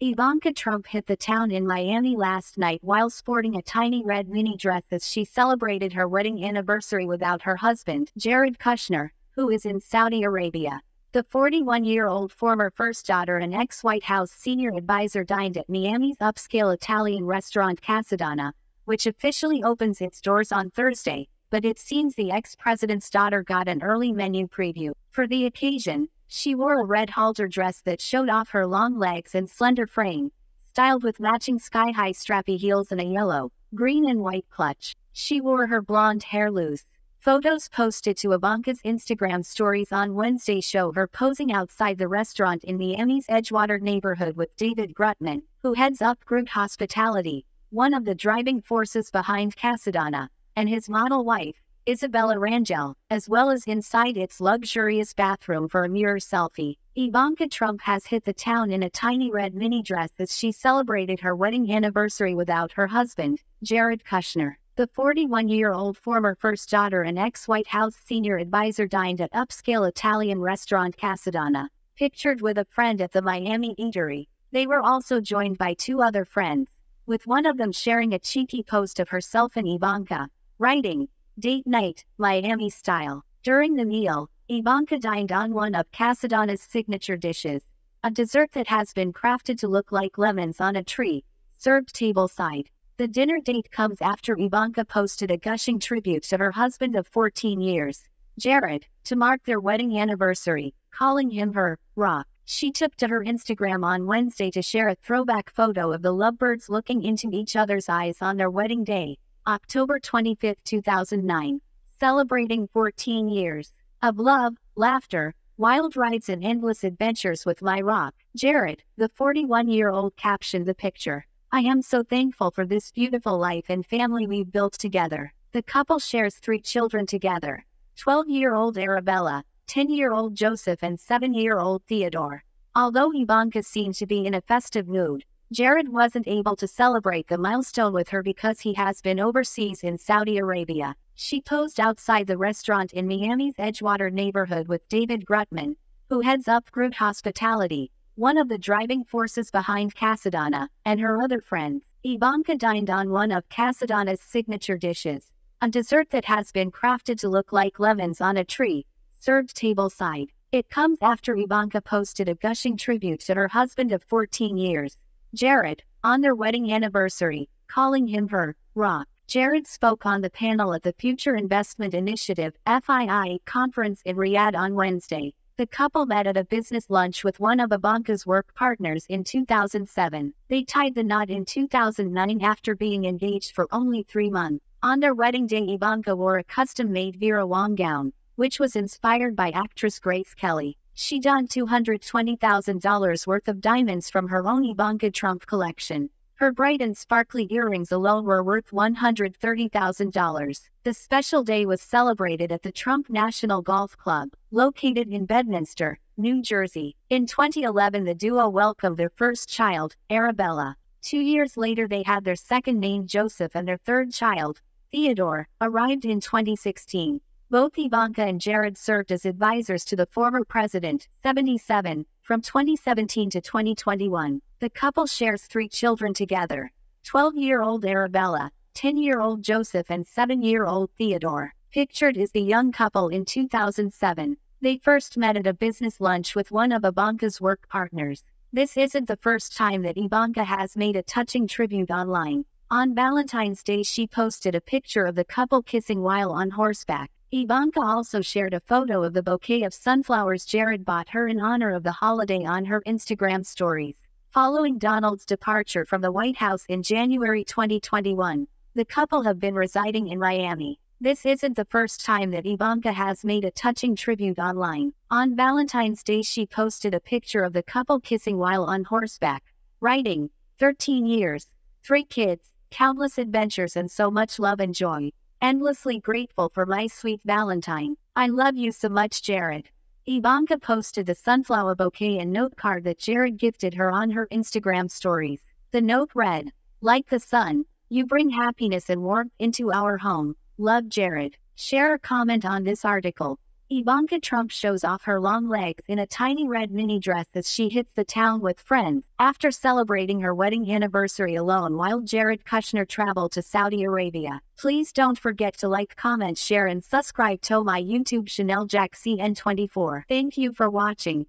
Ivanka Trump hit the town in Miami last night while sporting a tiny red mini dress as she celebrated her wedding anniversary without her husband, Jared Kushner, who is in Saudi Arabia. The 41 year old former first daughter and ex White House senior advisor dined at Miami's upscale Italian restaurant Casadonna, which officially opens its doors on Thursday, but it seems the ex president's daughter got an early menu preview. For the occasion, she wore a red halter dress that showed off her long legs and slender frame, styled with matching sky high strappy heels and a yellow, green, and white clutch. She wore her blonde hair loose. Photos posted to Ivanka's Instagram stories on Wednesday show her posing outside the restaurant in the Miami's Edgewater neighborhood with David Grutman, who heads up Groot Hospitality, one of the driving forces behind Casadonna, and his model wife, Isabella Rangel, as well as inside its luxurious bathroom for a mirror selfie. Ivanka Trump has hit the town in a tiny red mini dress as she celebrated her wedding anniversary without her husband, Jared Kushner. The 41 year old former first daughter and ex White House senior advisor dined at upscale Italian restaurant Casadonna, pictured with a friend at the Miami eatery. They were also joined by two other friends, with one of them sharing a cheeky post of herself and Ivanka, writing, Date night, Miami style. During the meal, Ivanka dined on one of Casadonna's signature dishes, a dessert that has been crafted to look like lemons on a tree, served tableside. The dinner date comes after Ivanka posted a gushing tribute to her husband of 14 years, Jared, to mark their wedding anniversary, calling him her rock. She took to her Instagram on Wednesday to share a throwback photo of the lovebirds looking into each other's eyes on their wedding day, October 25, 2009, celebrating 14 years of love, laughter, wild rides, and endless adventures with my rock. Jared, the 41 year old, captioned the picture. I am so thankful for this beautiful life and family we've built together. The couple shares three children together 12 year old Arabella, 10 year old Joseph, and 7 year old Theodore. Although Ivanka seemed to be in a festive mood, Jared wasn't able to celebrate the milestone with her because he has been overseas in Saudi Arabia. She posed outside the restaurant in Miami's Edgewater neighborhood with David Grutman, who heads up Groot Hospitality, one of the driving forces behind Casadonna, and her other friends. Ivanka dined on one of Casadonna's signature dishes, a dessert that has been crafted to look like lemons on a tree, served tableside. It comes after Ivanka posted a gushing tribute to her husband of 14 years, Jared, on their wedding anniversary, calling him her rock. Jared spoke on the panel at the Future Investment Initiative FII conference in Riyadh on Wednesday. The couple met at a business lunch with one of Ivanka's work partners in 2007. They tied the knot in 2009 after being engaged for only three months. On their wedding day, Ivanka wore a custom made Vera Wang gown, which was inspired by actress Grace Kelly. She donned $220,000 worth of diamonds from her own Ivanka Trump collection. Her bright and sparkly earrings alone were worth $130,000. The special day was celebrated at the Trump National Golf Club, located in Bedminster, New Jersey. In 2011, the duo welcomed their first child, Arabella. Two years later, they had their second named Joseph, and their third child, Theodore, arrived in 2016. Both Ivanka and Jared served as advisors to the former president, 77, from 2017 to 2021. The couple shares three children together 12 year old Arabella, 10 year old Joseph, and 7 year old Theodore. Pictured is the young couple in 2007. They first met at a business lunch with one of Ivanka's work partners. This isn't the first time that Ivanka has made a touching tribute online. On Valentine's Day, she posted a picture of the couple kissing while on horseback. Ivanka also shared a photo of the bouquet of sunflowers Jared bought her in honor of the holiday on her Instagram stories. Following Donald's departure from the White House in January 2021, the couple have been residing in Miami. This isn't the first time that Ivanka has made a touching tribute online. On Valentine's Day, she posted a picture of the couple kissing while on horseback, writing, 13 years, three kids, countless adventures, and so much love and joy. Endlessly grateful for my sweet Valentine. I love you so much, Jared. Ivanka posted the sunflower bouquet and note card that Jared gifted her on her Instagram stories. The note read, Like the sun, you bring happiness and warmth into our home. Love Jared. Share a comment on this article. Ivanka Trump shows off her long legs in a tiny red mini dress as she hits the town with friends after celebrating her wedding anniversary alone while Jared Kushner traveled to Saudi Arabia. Please don't forget to like, comment, share, and subscribe to my YouTube channel Jaxcey N24. Thank you for watching.